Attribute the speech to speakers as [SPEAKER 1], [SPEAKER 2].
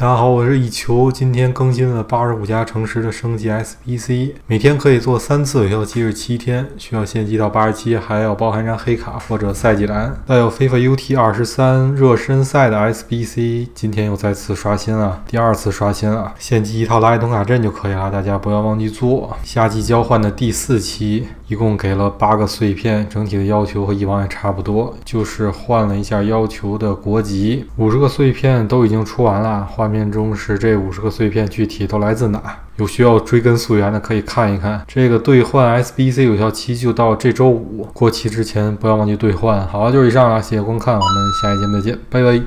[SPEAKER 1] 大家好，我是以球。今天更新了八十五家城市的升级 SBC，每天可以做三次，有效期是七天，需要献祭到八十七，还要包含张黑卡或者赛季蓝。带有 FIFA UT 二十三热身赛的 SBC，今天又再次刷新了，第二次刷新了，献祭一套垃圾桶卡阵就可以了，大家不要忘记做。夏季交换的第四期，一共给了八个碎片，整体的要求和以往也差不多，就是换了一下要求的国籍。五十个碎片都已经出完了，画面中是这五十个碎片具体都来自哪？有需要追根溯源的可以看一看。这个兑换 SBC 有效期就到这周五过期之前，不要忘记兑换。好了，就是以上了，谢谢观看，我们下一期再见，拜拜。